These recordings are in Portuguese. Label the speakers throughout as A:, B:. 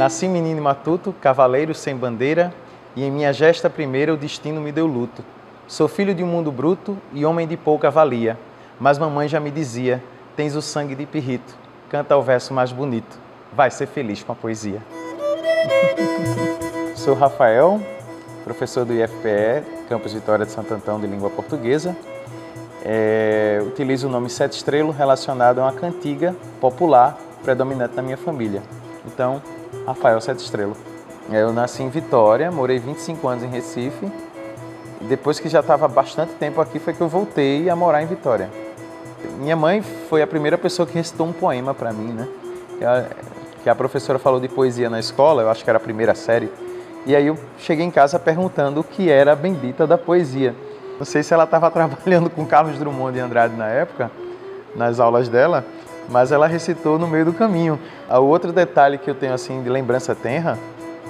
A: Nasci menino matuto, cavaleiro sem bandeira, e em minha gesta primeira o destino me deu luto. Sou filho de um mundo bruto e homem de pouca valia, mas mamãe já me dizia: tens o sangue de pirrito, canta o verso mais bonito, vai ser feliz com a poesia. Sou Rafael, professor do IFPE, Campus Vitória de Santo Antão de Língua Portuguesa. É, utilizo o nome Sete Estrelo relacionado a uma cantiga popular predominante na minha família. Então, Rafael Sete Estrelo. Eu nasci em Vitória, morei 25 anos em Recife. Depois que já estava bastante tempo aqui, foi que eu voltei a morar em Vitória. Minha mãe foi a primeira pessoa que recitou um poema para mim, né? Que a professora falou de poesia na escola, eu acho que era a primeira série. E aí eu cheguei em casa perguntando o que era a bendita da poesia. Não sei se ela estava trabalhando com Carlos Drummond de Andrade na época, nas aulas dela, mas ela recitou no meio do caminho. O outro detalhe que eu tenho assim de lembrança tenra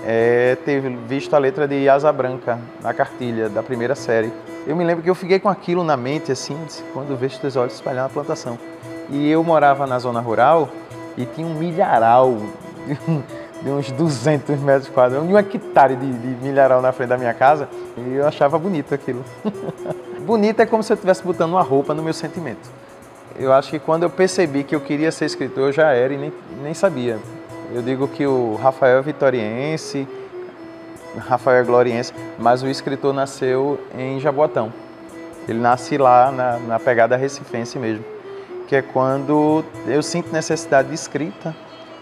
A: é ter visto a letra de Asa Branca na cartilha da primeira série. Eu me lembro que eu fiquei com aquilo na mente assim, quando vejo teus olhos espalhar na plantação. E eu morava na zona rural e tinha um milharal de uns 200 metros quadrados, um hectare de, de milharal na frente da minha casa e eu achava bonito aquilo. bonito é como se eu estivesse botando uma roupa no meu sentimento. Eu acho que quando eu percebi que eu queria ser escritor, eu já era e nem, nem sabia. Eu digo que o Rafael é vitoriense, Rafael é gloriense, mas o escritor nasceu em Jaboatão. Ele nasce lá na, na pegada recifense mesmo, que é quando eu sinto necessidade de escrita,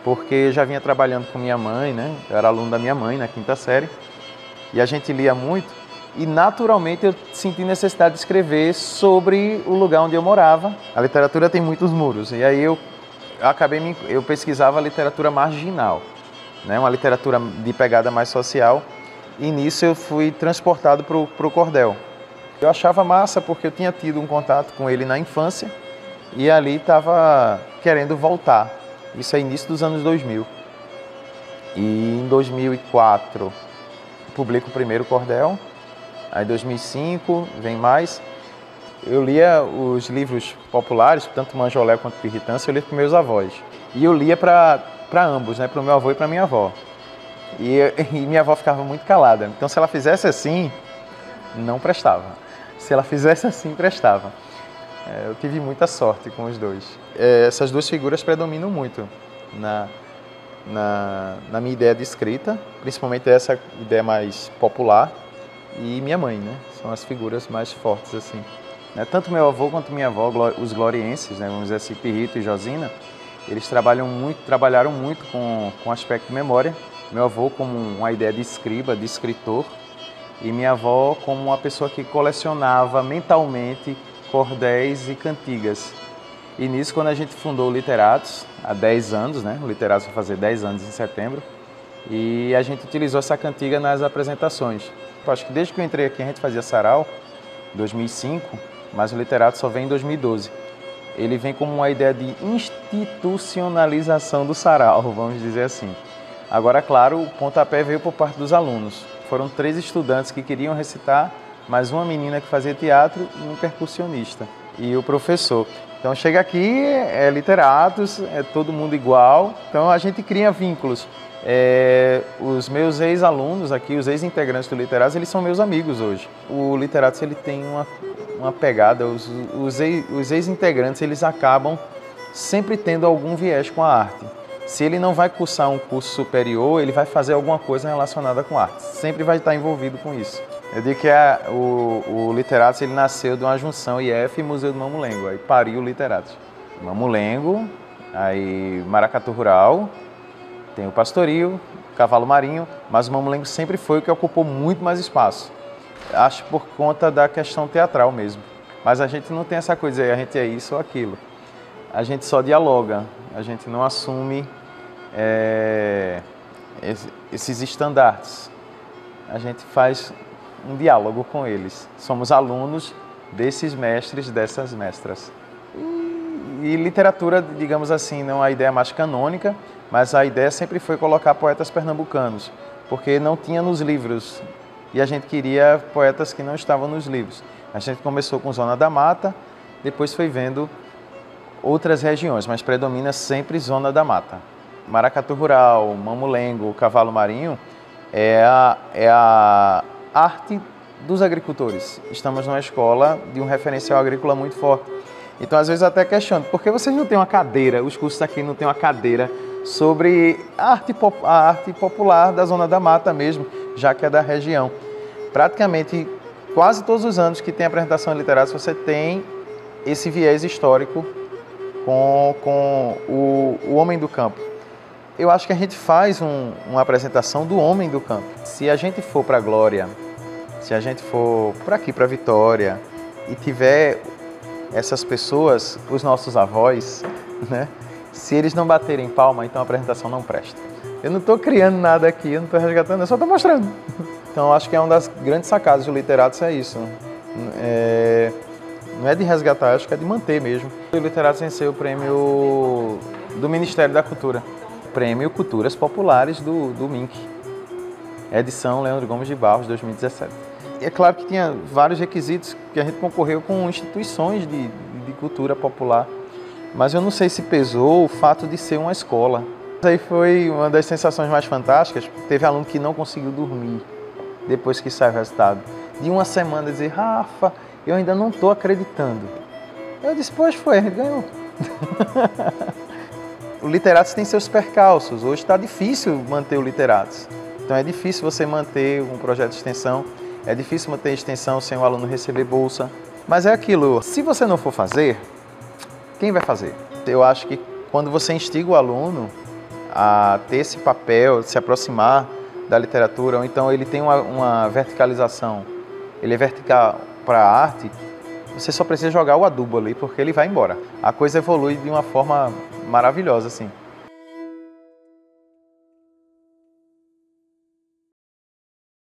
A: porque já vinha trabalhando com minha mãe, né? Eu era aluno da minha mãe na quinta série. E a gente lia muito e naturalmente eu senti necessidade de escrever sobre o lugar onde eu morava. A literatura tem muitos muros e aí eu, acabei eu pesquisava literatura marginal, né? Uma literatura de pegada mais social. E nisso eu fui transportado para o cordel. Eu achava massa porque eu tinha tido um contato com ele na infância e ali estava querendo voltar isso é início dos anos 2000. E em 2004 publico o primeiro cordel. Aí em 2005 vem mais. Eu lia os livros populares, tanto Manjolé quanto Pirritância, eu lia para meus avós. E eu lia para ambos, né? para o meu avô e para minha avó. E, e minha avó ficava muito calada. Então se ela fizesse assim, não prestava. Se ela fizesse assim, prestava. É, eu tive muita sorte com os dois. É, essas duas figuras predominam muito na, na, na, minha ideia de escrita, principalmente essa ideia mais popular, e minha mãe, né? São as figuras mais fortes, assim. Né? Tanto meu avô quanto minha avó, os glorienses, né? vamos dizer assim, Pirrito e Josina, eles trabalham muito, trabalharam muito com, com aspecto de memória. Meu avô como uma ideia de escriba, de escritor, e minha avó como uma pessoa que colecionava mentalmente cordéis e cantigas. E nisso, quando a gente fundou o Literatos, há 10 anos, né? O Literatos vai fazer 10 anos em setembro, e a gente utilizou essa cantiga nas apresentações. Acho que desde que eu entrei aqui a gente fazia sarau, 2005, mas o Literato só vem em 2012. Ele vem como uma ideia de institucionalização do sarau, vamos dizer assim. Agora, claro, o pontapé veio por parte dos alunos. Foram três estudantes que queriam recitar mais uma menina que fazia teatro e um percussionista. E o professor. Então chega aqui, é literatos, é todo mundo igual. Então a gente cria vínculos. É, os meus ex-alunos aqui, os ex-integrantes do Literatos, eles são meus amigos hoje. O Literatos ele tem uma, uma pegada, os, os ex-integrantes eles acabam sempre tendo algum viés com a arte. Se ele não vai cursar um curso superior, ele vai fazer alguma coisa relacionada com arte. Sempre vai estar envolvido com isso. Eu digo que é, o, o Literatos ele nasceu de uma junção IF e Museu do Mamulengo, aí pariu o Literatos. Mamulengo, aí Maracatu Rural, tem o Pastoril, Cavalo Marinho, mas o Mamulengo sempre foi o que ocupou muito mais espaço. Acho por conta da questão teatral mesmo. Mas a gente não tem essa coisa aí, a gente é isso ou aquilo. A gente só dialoga, a gente não assume é, esses estandartes. A gente faz um diálogo com eles. Somos alunos desses mestres, dessas mestras. E, e literatura, digamos assim, não é a ideia mais canônica, mas a ideia sempre foi colocar poetas pernambucanos, porque não tinha nos livros e a gente queria poetas que não estavam nos livros. A gente começou com Zona da Mata, depois foi vendo outras regiões, mas predomina sempre Zona da Mata. maracatu rural, mamulengo, cavalo marinho, é a, é a arte dos agricultores. Estamos numa escola de um referencial agrícola muito forte. Então, às vezes, até questiono, por que vocês não têm uma cadeira, os cursos aqui não têm uma cadeira sobre a arte, a arte popular da Zona da Mata mesmo, já que é da região. Praticamente, quase todos os anos que tem apresentação literatos, você tem esse viés histórico com, com o, o homem do campo. Eu acho que a gente faz um, uma apresentação do homem do campo. Se a gente for para a Glória, se a gente for para aqui, para Vitória, e tiver essas pessoas, os nossos avós, né? Se eles não baterem palma, então a apresentação não presta. Eu não estou criando nada aqui, eu não estou resgatando, eu só estou mostrando. Então acho que é uma das grandes sacadas do Literatos é isso. É, não é de resgatar, acho que é de manter mesmo. O Literatos venceu o prêmio do Ministério da Cultura. Prêmio Culturas Populares do, do MINC. Edição Leandro Gomes de Barros, 2017. E é claro que tinha vários requisitos que a gente concorreu com instituições de, de cultura popular mas eu não sei se pesou o fato de ser uma escola. Isso aí foi uma das sensações mais fantásticas. Teve aluno que não conseguiu dormir depois que saiu o resultado. De uma semana dizer, Rafa, eu ainda não estou acreditando. Eu disse, pois foi, ganhou. o Literatos tem seus percalços. Hoje está difícil manter o Literatos. Então é difícil você manter um projeto de extensão, é difícil manter extensão sem o aluno receber bolsa. Mas é aquilo, se você não for fazer, quem vai fazer? Eu acho que quando você instiga o aluno a ter esse papel, se aproximar da literatura, ou então ele tem uma, uma verticalização, ele é vertical para a arte, você só precisa jogar o adubo ali, porque ele vai embora. A coisa evolui de uma forma maravilhosa, assim.